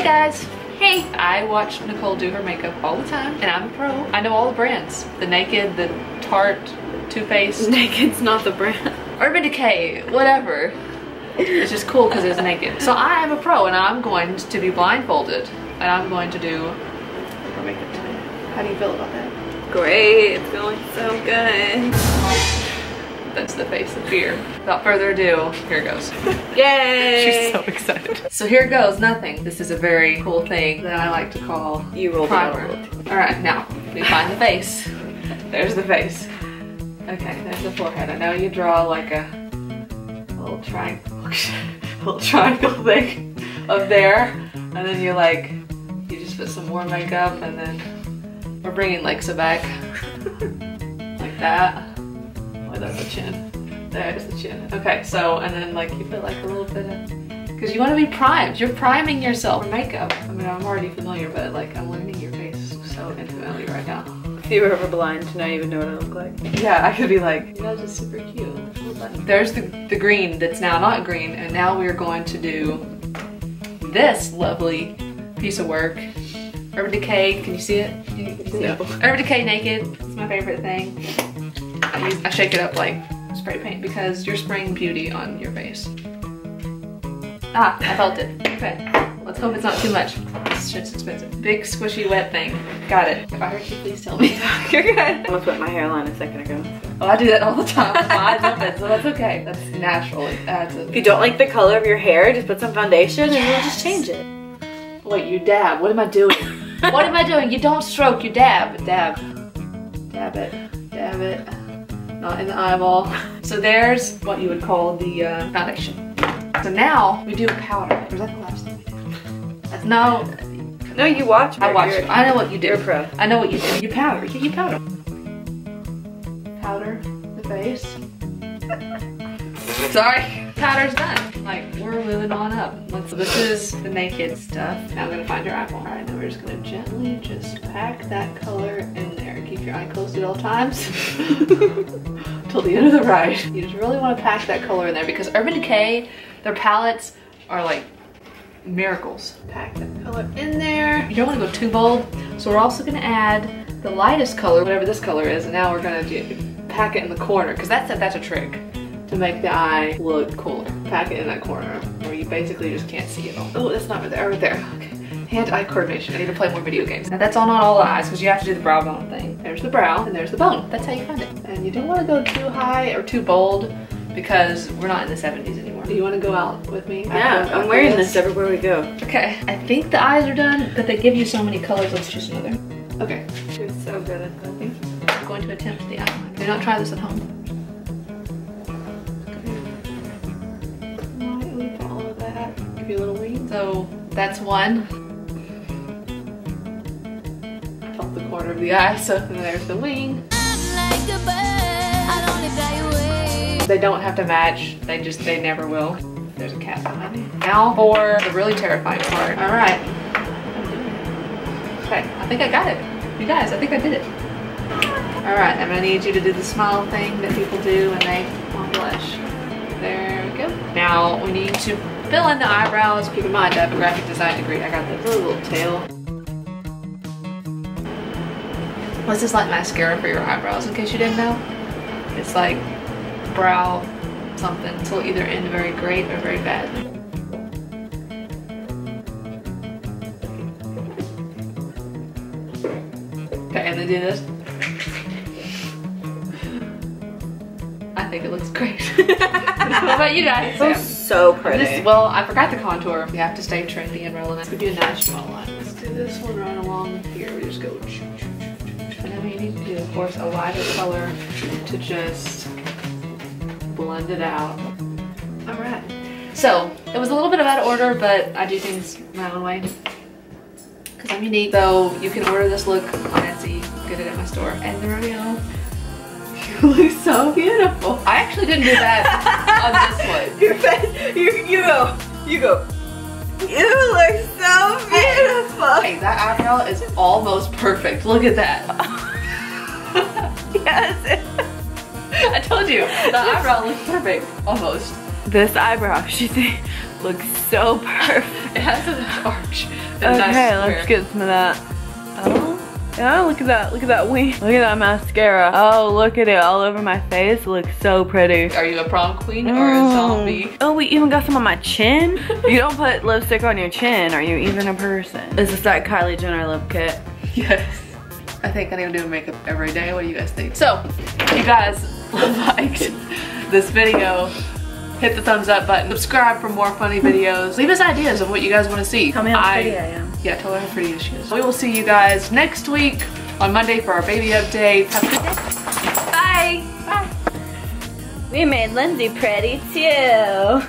Hey guys. Hey. I watch Nicole do her makeup all the time and I'm a pro. I know all the brands. The Naked, the Tarte, Too Faced. Naked's not the brand. Urban Decay, whatever. It's just cool because it's naked. So I am a pro and I'm going to be blindfolded and I'm going to do her makeup today. How do you feel about that? Great, it's going so good. That's the face of fear. Without further ado, here goes. Yay! She's so excited. So here goes nothing. This is a very cool thing that I like to call You rolled primer. All right, now we find the face. There's the face. Okay, there's the forehead. I know you draw like a, a little triangle, little triangle thing up there, and then you like, you just put some more makeup, and then we're bringing Lexa back, like that. Oh, that's the chin. There's the chin. Okay, so and then like you put like a little bit of, because you want to be primed. You're priming yourself for makeup. I mean, I'm already familiar, but like I'm learning your face so intimately right now. If you were ever blind to not even know what I look like. Yeah, I could be like, you guys are super cute. There's the, the green that's now not green, and now we're going to do this lovely piece of work. Urban Decay, can you see it? You see No. it? Urban Decay Naked, it's my favorite thing. I, use, I shake it up like spray paint because you're spraying beauty on your face. Ah, I felt it. Okay, let's hope it's not too much. This shit's expensive. Big squishy wet thing. Got it. If I hurt you, please tell me. You're good. I almost wet my hairline a second ago. Oh, I do that all the time. My eyes open, so that's okay. That's natural. It adds If you don't like the color of your hair, just put some foundation and you'll just change it. Wait, you dab. What am I doing? what am I doing? You don't stroke, you dab. Dab. Dab it. Dab it. Not in the eyeball. So there's what you would call the uh, foundation. So now we do a powder. Is that the last thing we did? That's, no, No, you watch. I watched You're- I know what you do. You're pro. I know what you do. You powder. You powder. Powder the face. Sorry. Powder's done. Like, we're moving on up. Let's, this is the naked stuff. Now I'm gonna find your eyeball. All right, now we're just gonna gently just pack that color in. Keep your eye closed at all times. Till the end of the ride. You just really wanna pack that color in there because Urban Decay, their palettes are like miracles. Pack that color in there. You don't want to go too bold, so we're also going to add the lightest color, whatever this color is, and now we're going to do pack it in the corner because that's a, that's a trick to make the eye look cooler. Pack it in that corner where you basically just can't see it all. Oh, that's not right there. Right there. Okay. Hand-eye coordination. I need to play more video games. Now that's on on all the eyes because you have to do the brow bone thing. There's the brow and there's the bone. That's how you find it. And you don't want to go too high or too bold because we're not in the 70s anymore. Do you want to go out with me? Yeah, I'm wearing this everywhere we go. Okay, I think the eyes are done, but they give you so many colors. Let's choose another. Okay, You're so good at that. I'm going to attempt the eye. Do not try this at home. Lightly follow that. Give you a little wing. So that's one. I felt of the eye, so there's the wing. They don't have to match. They just, they never will. There's a cat behind me. Now for the really terrifying part. All right. Okay, I think I got it. You guys, I think I did it. All right, I'm gonna need you to do the smile thing that people do when they want blush. There we go. Now we need to fill in the eyebrows. Keep in mind, I have a graphic design degree. I got the little tail. This is like mascara for your eyebrows, in case you didn't know. It's like brow something. So it'll either end very great or very bad. Okay, and then do this. I think it looks great. what about you guys? So, so pretty. This, well, I forgot the contour. We have to stay trendy and relevant. We do a nice jawline. Let's do this one right along here. We just go. choo, choo, choo. And then we need to do, of course, a lighter color to just blend it out. All right. So it was a little bit of out of order, but I do things my own way. Cause I'm unique. So you can order this look on Etsy. Get it at my store. And there we. You look so beautiful. I actually didn't do that on this one. Your face, you, you go, you go. You That eyebrow is almost perfect. Look at that. Yes. I told you, the eyebrow looks perfect, almost. This eyebrow, she thinks, looks so perfect. It has an arch, Okay, let's get some of that. Yeah, look at that. Look at that wing. Look at that mascara. Oh, look at it all over my face. It looks so pretty. Are you a prom queen or a Mm. zombie? Oh, we even got some on my chin. you don't put lipstick on your chin. Are you even a person? This is this that Kylie Jenner lip kit? Yes. I think I need to do makeup every day. What do you guys think? So, you guys liked this video, hit the thumbs up button. Subscribe for more funny videos. Leave us ideas of what you guys want to see. Tell me how pretty I am. Yeah, tell her how pretty she is. We will see you guys next week on Monday for our baby update. Have a good day. Bye. Bye. We made Lindsay pretty too.